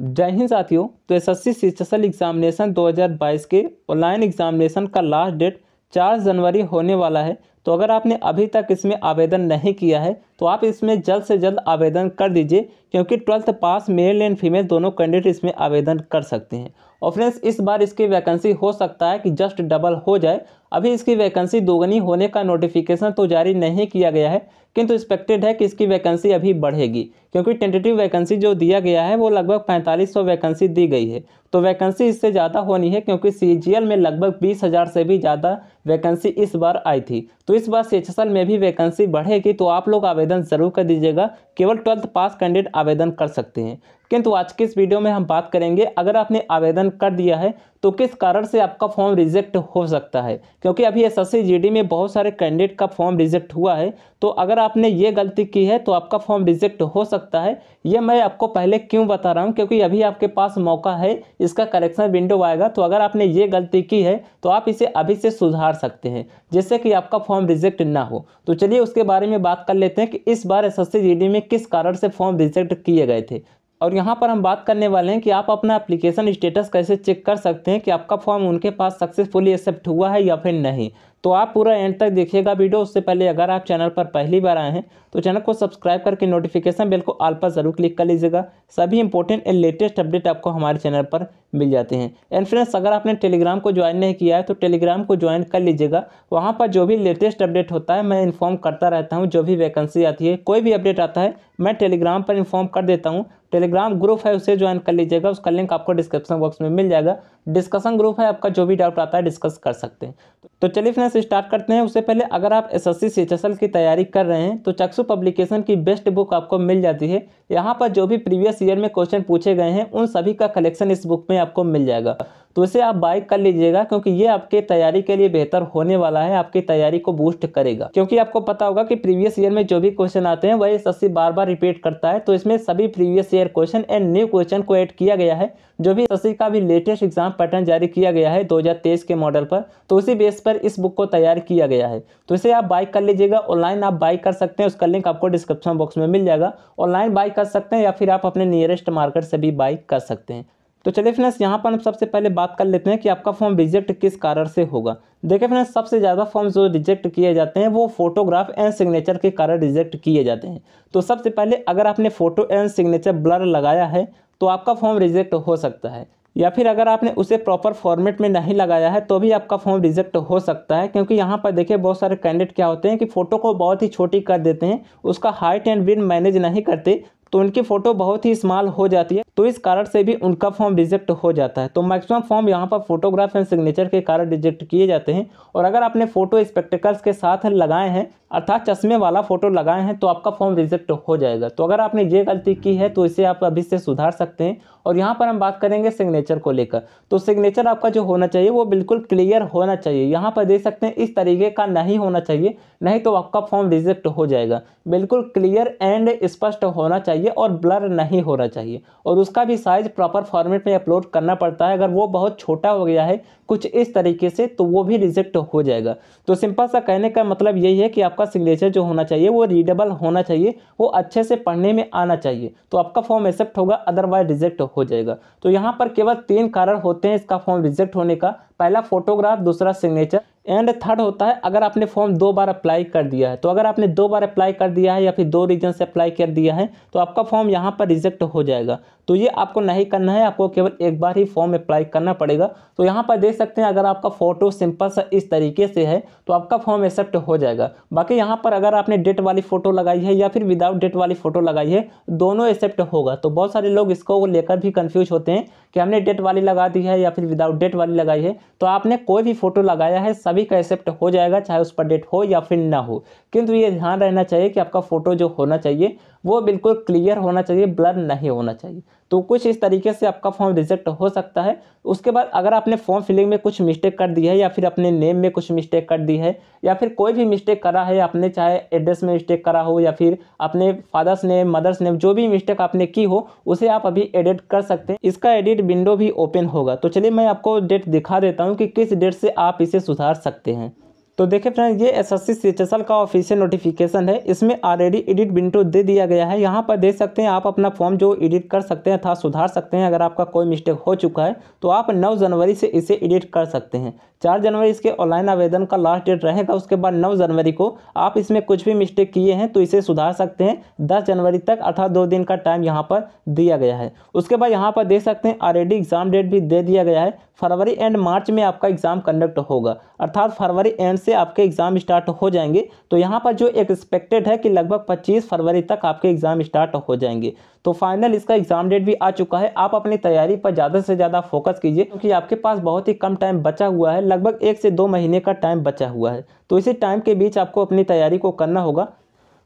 जय हिंद साथियों तो एस एस सी एग्जामिनेशन 2022 के ऑनलाइन एग्जामिनेशन का लास्ट डेट 4 जनवरी होने वाला है। तो अगर आपने अभी तक इसमें आवेदन नहीं किया है तो आप इसमें जल्द से जल्द आवेदन कर दीजिए, क्योंकि twelfth pass male and female दोनों कैंडिडेट इसमें आवेदन कर सकते हैं। और फ्रेंड्स, इस बार इसकी वैकेंसी हो सकता है कि जस्ट डबल हो जाए। अभी इसकी वैकेंसी दोगुनी होने का नोटिफिकेशन तो जारी नहीं किया गया है, किंतु एक्सपेक्टेड है कि इसकी वैकेंसी अभी बढ़ेगी, क्योंकि टेंटेटिव वैकेंसी जो दिया गया है, वो लगभग पैंतालीस सौ वैकेंसी दी गई है। तो वैकेंसी इससे ज़्यादा होनी है, क्योंकि सीजीएल में लगभग बीस हज़ार से भी ज़्यादा वैकेंसी इस बार आई थी। तो इस बार सेक्शन में भी वैकेंसी बढ़ेगी तो आप लोग आवेदन ज़रूर कर दीजिएगा। केवल ट्वेल्थ पास कैंडिडेट आवेदन कर सकते हैं। किंतु आज के इस वीडियो में हम बात करेंगे, अगर आपने आवेदन कर दिया है तो किस कारण से आपका फॉर्म रिजेक्ट हो सकता है? क्योंकि अभी एस एस में बहुत सारे कैंडिडेट का फॉर्म रिजेक्ट हुआ है तो अगर आपने ये गलती की है तो आपका फॉर्म रिजेक्ट हो सकता है। ये मैं आपको पहले क्यों बता रहा हूँ? क्योंकि अभी आपके पास मौका है, इसका करेक्शन विंडो आएगा तो अगर आपने ये गलती की है तो आप इसे अभी से सुधार सकते हैं, जिससे कि आपका फॉर्म रिजेक्ट ना हो। तो चलिए उसके बारे में बात कर लेते हैं कि इस बार एस एस में किस कारण से फॉर्म रिजेक्ट किए गए थे। और यहाँ पर हम बात करने वाले हैं कि आप अपना एप्लीकेशन स्टेटस कैसे चेक कर सकते हैं कि आपका फॉर्म उनके पास सक्सेसफुली एक्सेप्ट हुआ है या फिर नहीं। तो आप पूरा एंड तक देखिएगा वीडियो। उससे पहले अगर आप चैनल पर पहली बार आए हैं तो चैनल को सब्सक्राइब करके नोटिफिकेशन बेल को आल पर ज़रूर क्लिक कर लीजिएगा। सभी इंपॉर्टेंट एंड लेटेस्ट अपडेट आपको हमारे चैनल पर मिल जाते हैं। एंड फ्रेंड्स अगर आपने टेलीग्राम को ज्वाइन नहीं किया है तो टेलीग्राम को ज्वाइन कर लीजिएगा। वहाँ पर जो भी लेटेस्ट अपडेट होता है, मैं इन्फॉर्म करता रहता हूँ। जो भी वैकेंसी आती है, कोई भी अपडेट आता है, मैं टेलीग्राम पर इन्फॉर्म कर देता हूँ। टेलीग्राम ग्रुप है, उसे ज्वाइन कर लीजिएगा। उसका लिंक आपको डिस्क्रिप्शन बॉक्स में मिल जाएगा। डिस्कशन ग्रुप है, आपका जो भी डाउट आता है डिस्कस कर सकते हैं। तो चलिए फ्रेंड्स स्टार्ट करते हैं। उससे पहले अगर आप एस एस की तैयारी कर रहे हैं तो चक्सू पब्लिकेशन की बेस्ट बुक आपको मिल जाती है। यहाँ पर जो भी प्रीवियस ईयर में क्वेश्चन पूछे गए हैं, उन सभी का कलेक्शन इस बुक में आपको मिल जाएगा। तो इसे आप बाय कर लीजिएगा, क्योंकि ये आपके तैयारी के लिए बेहतर होने वाला है, आपकी तैयारी को बूस्ट करेगा। क्योंकि आपको पता होगा कि प्रीवियस ईयर में जो भी क्वेश्चन आते हैं, वही एस बार बार रिपीट करता है। तो इसमें सभी previous year question and new question को ऐड किया गया है। जो भी एस का भी लेटेस्ट एग्ज़ाम पैटर्न जारी किया गया है दो हज़ार तेईस के मॉडल पर तो उसी बेस पर इस बुक को तैयार किया गया है। तो इसे आप बाइक कर लीजिएगा। ऑनलाइन आप बाई कर सकते हैं, उसका लिंक आपको डिस्क्रिप्शन बॉक्स में मिल जाएगा। ऑनलाइन बाई कर सकते हैं या फिर आप अपने नियरेस्ट मार्केट से भी बाई कर सकते हैं। तो चलिए फ्रेंड्स यहाँ पर हम सबसे पहले बात कर लेते हैं कि आपका फॉर्म रिजेक्ट किस कारण से होगा। देखिए फ्रेंड्स सबसे ज़्यादा फॉर्म जो रिजेक्ट किए जाते हैं, वो फोटोग्राफ एंड सिग्नेचर के कारण रिजेक्ट किए जाते हैं। तो सबसे पहले अगर आपने फ़ोटो एंड सिग्नेचर ब्लर लगाया है तो आपका फॉर्म रिजेक्ट हो सकता है। या फिर अगर आपने उसे प्रॉपर फॉर्मेट में नहीं लगाया है तो भी आपका फॉर्म रिजेक्ट हो सकता है, क्योंकि यहाँ पर देखिए बहुत सारे कैंडिडेट क्या होते हैं कि फ़ोटो को बहुत ही छोटी कर देते हैं, उसका हाइट एंड विन मैनेज नहीं करते तो उनकी फ़ोटो बहुत ही स्मॉल हो जाती है तो इस कारण से भी उनका फॉर्म रिजेक्ट हो जाता है। तो मैक्सिमम फॉर्म यहाँ पर फोटोग्राफ एंड सिग्नेचर के कारण रिजेक्ट किए जाते हैं। और अगर आपने फ़ोटो स्पेक्टिकल्स के साथ लगाए हैं अर्थात चश्मे वाला फ़ोटो लगाए हैं तो आपका फॉर्म रिजेक्ट हो जाएगा। तो अगर आपने ये गलती की है तो इसे आप अभी से सुधार सकते हैं। और यहाँ पर हम बात करेंगे सिग्नेचर को लेकर। तो सिग्नेचर आपका जो होना चाहिए, वो बिल्कुल क्लियर होना चाहिए। यहाँ पर देख सकते हैं, इस तरीके का नहीं होना चाहिए, नहीं तो आपका फॉर्म रिजेक्ट हो जाएगा। बिल्कुल क्लियर एंड स्पष्ट होना चाहिए और ब्लर नहीं होना चाहिए। और उसका भी साइज़ प्रॉपर फॉर्मेट में अपलोड करना पड़ता है। अगर वो बहुत छोटा हो गया है, कुछ इस तरीके से तो वो भी रिजेक्ट हो जाएगा। तो सिंपल सा कहने का मतलब यही है कि आपका सिग्नेचर जो होना चाहिए, वो रीडेबल होना चाहिए, वो अच्छे से पढ़ने में आना चाहिए। तो आपका फॉर्म एक्सेप्ट होगा अदरवाइज़ रिजेक्ट हो जाएगा। तो यहाँ पर केवल तीन कारण होते हैं इसका फॉर्म रिजेक्ट होने का। पहला फोटोग्राफ दूसरा सिग्नेचर एंड थर्ड होता है अगर आपने फॉर्म दो बार अप्लाई कर दिया है। तो अगर आपने दो बार अप्लाई कर दिया है या फिर दो रीजन से अप्लाई कर दिया है तो आपका फॉर्म यहाँ पर रिजेक्ट हो जाएगा। तो ये आपको नहीं करना है, आपको केवल एक बार ही फॉर्म अप्लाई करना पड़ेगा। तो यहाँ पर देख सकते हैं, अगर आपका फ़ोटो सिंपल सा इस तरीके से है तो आपका फॉर्म एक्सेप्ट हो जाएगा। बाकी यहाँ पर अगर आपने डेट वाली फ़ोटो लगाई है या फिर विदाउट डेट वाली फ़ोटो लगाई है, दोनों एक्सेप्ट होगा। तो बहुत सारे लोग इसको लेकर भी कन्फ्यूज़ होते हैं कि हमने डेट वाली लगा दी है या फिर विदाउट डेट वाली लगाई है। तो आपने कोई भी फ़ोटो लगाया है, सभी का एक्सेप्ट हो जाएगा, चाहे उस पर डेट हो या फिर ना हो। किंतु ये ध्यान रहना चाहिए कि आपका फ़ोटो जो होना चाहिए वो बिल्कुल क्लियर होना चाहिए, ब्लर नहीं होना चाहिए। तो कुछ इस तरीके से आपका फॉर्म रिजेक्ट हो सकता है। उसके बाद अगर आपने फॉर्म फिलिंग में कुछ मिस्टेक कर दी है या फिर अपने नेम में कुछ मिस्टेक कर दी है, या फिर कोई भी मिस्टेक करा है, आपने चाहे एड्रेस में मिस्टेक करा हो या फिर अपने फादर्स नेम मदर्स नेम जो भी मिस्टेक आपने की हो, उसे आप अभी एडिट कर सकते हैं। इसका एडिट विंडो भी ओपन होगा। तो चलिए मैं आपको डेट दिखा देता हूँ कि किस डेट से आप इसे सुधार सकते हैं। तो देखिए फ्रेंड ये एस एस सी का ऑफिशियल नोटिफिकेशन है। इसमें ऑलरेडी एडिट विंडो दे दिया गया है। यहाँ पर देख सकते हैं, आप अपना फॉर्म जो एडिट कर सकते हैं अर्थात सुधार सकते हैं, अगर आपका कोई मिस्टेक हो चुका है तो आप 9 जनवरी से इसे एडिट कर सकते हैं। चार जनवरी इसके ऑनलाइन आवेदन का लास्ट डेट रहेगा, उसके बाद नौ जनवरी को आप इसमें कुछ भी मिस्टेक किए हैं तो इसे सुधार सकते हैं। दस जनवरी तक अर्थात दो दिन का टाइम यहाँ पर दिया गया है। उसके बाद यहाँ पर देख सकते हैं ऑलरेडी एग्ज़ाम डेट भी दे दिया गया है। फरवरी एंड मार्च में आपका एग्ज़ाम कंडक्ट होगा। अर्थात फरवरी एंड से आपके एग्ज़ाम स्टार्ट हो जाएँगे। तो यहाँ पर जो एक्सपेक्टेड है कि लगभग 25 फरवरी तक आपके एग्ज़ाम स्टार्ट हो जाएँगे। तो फाइनल इसका एग्ज़ाम डेट भी आ चुका है। आप अपनी तैयारी पर ज़्यादा से ज़्यादा फोकस कीजिए, क्योंकि आपके पास बहुत ही कम टाइम बचा हुआ है। लगभग एक से दो महीने का टाइम बचा हुआ है। तो इसी टाइम के बीच आपको अपनी तैयारी को करना होगा।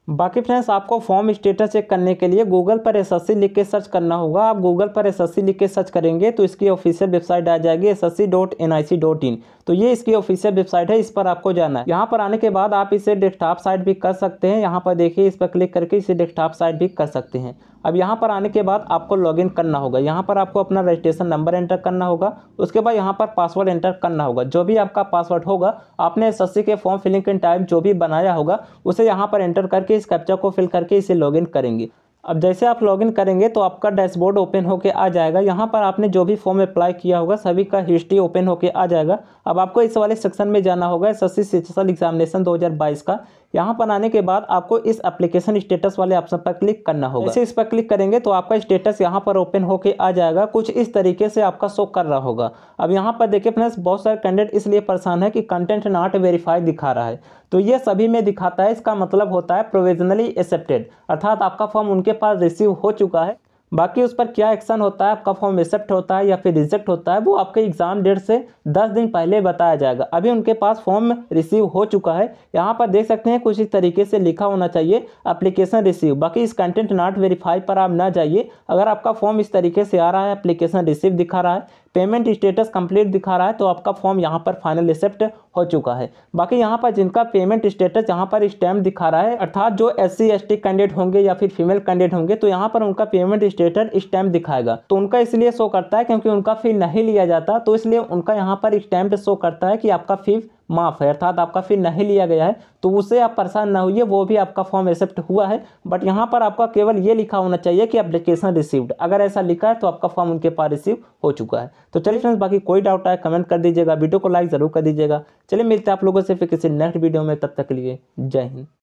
बाकी फ्रेंड्स आपको फॉर्म स्टेटस चेक करने के लिए गूगल पर एस एस लिख के सर्च करना होगा। आप गूगल पर एस एस लिख के सर्च करेंगे तो इसकी ऑफिशियल वेबसाइट आ जाएगी S S dot N I C dot in तो ये इसकी ऑफिशियल वेबसाइट है, इस पर आपको जाना है। यहाँ पर आने के बाद आप इसे डेस्कटॉप साइट भी कर सकते हैं। यहाँ पर देखिए, इस पर क्लिक करके इसे डेस्कटॉप साइट भी कर सकते हैं। अब यहाँ पर आने के बाद आपको लॉगिन करना होगा। यहाँ पर आपको अपना रजिस्ट्रेशन नंबर एंटर करना होगा। उसके बाद यहाँ पर पासवर्ड एंटर करना होगा। जो भी आपका पासवर्ड होगा, आपने एसएससी के फॉर्म फिलिंग के टाइम जो भी बनाया होगा, उसे यहाँ पर एंटर करके इस कैप्चा को फिल करके इसे लॉगिन करेंगे। अब जैसे आप लॉगिन करेंगे तो आपका डैशबोर्ड ओपन होकर आ जाएगा। यहाँ पर आपने जो भी फॉर्म अप्लाई किया होगा, सभी का हिस्ट्री ओपन होकर आ जाएगा। अब आपको इस वाले सेक्शन में जाना होगा एस एस सी एग्जामिनेशन 2022 का। यहाँ पर आने के बाद आपको इस एप्लीकेशन स्टेटस वाले ऑप्शन पर क्लिक करना होगा। जैसे इस पर क्लिक करेंगे तो आपका स्टेटस यहाँ पर ओपन होके आ जाएगा। कुछ इस तरीके से आपका शो कर रहा होगा। अब यहाँ पर देखिए फ्रेंड्स बहुत सारे कैंडिडेट इसलिए परेशान है कि कंटेंट नॉट वेरीफाइड दिखा रहा है। तो ये सभी में दिखाता है, इसका मतलब होता है प्रोविजनली एक्सेप्टेड अर्थात आपका फॉर्म उनके पास रिसीव हो चुका है। बाकी उस पर क्या एक्शन होता है आपका फॉर्म एक्सेप्ट होता है या फिर रिजेक्ट होता है, वो आपके एग्ज़ाम डेट से दस दिन पहले बताया जाएगा। अभी उनके पास फॉर्म रिसीव हो चुका है। यहाँ पर देख सकते हैं, कुछ इस तरीके से लिखा होना चाहिए एप्लीकेशन रिसीव बाकी इस कंटेंट नॉट वेरीफाई पर आप ना जाइए। अगर आपका फॉर्म इस तरीके से आ रहा है अप्लीकेशन रिसीव दिखा रहा है पेमेंट स्टेटस कंप्लीट दिखा रहा है तो आपका फॉर्म यहाँ पर फाइनल एक्सेप्ट हो चुका है। बाकी यहाँ पर जिनका पेमेंट स्टेटस यहाँ पर स्टैम्प दिखा रहा है, अर्थात जो एस सी कैंडिडेट होंगे या फिर फीमेल कैंडिडेट होंगे तो यहाँ पर उनका पेमेंट स्टेटस स्टैम्प दिखाएगा। तो उनका इसलिए शो करता है क्योंकि उनका फ़ी नहीं लिया जाता तो इसलिए उनका यहाँ पर स्टैम्प शो करता है कि आपका फ़ी माफ़ है अर्थात आपका फ़ी नहीं लिया गया है तो उसे आप परेशान ना होइए, वो भी आपका फॉर्म एक्सेप्ट हुआ है। बट यहाँ पर आपका केवल ये लिखा होना चाहिए कि एप्लीकेशन रिसीव्ड अगर ऐसा लिखा है तो आपका फॉर्म उनके पास रिसीव हो चुका है। तो चलिए फ्रेंड्स बाकी कोई डाउट आए कमेंट कर दीजिएगा वीडियो को लाइक ज़रूर कर दीजिएगा। चलिए मिलते हैं आप लोगों से फिर किसी नेक्स्ट वीडियो में, तब तक के लिए जय हिंद।